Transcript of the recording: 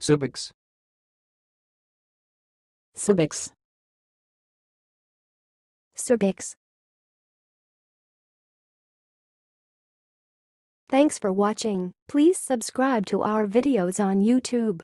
Subix. Subix. Subix. Thanks for watching. Please subscribe to our videos on YouTube.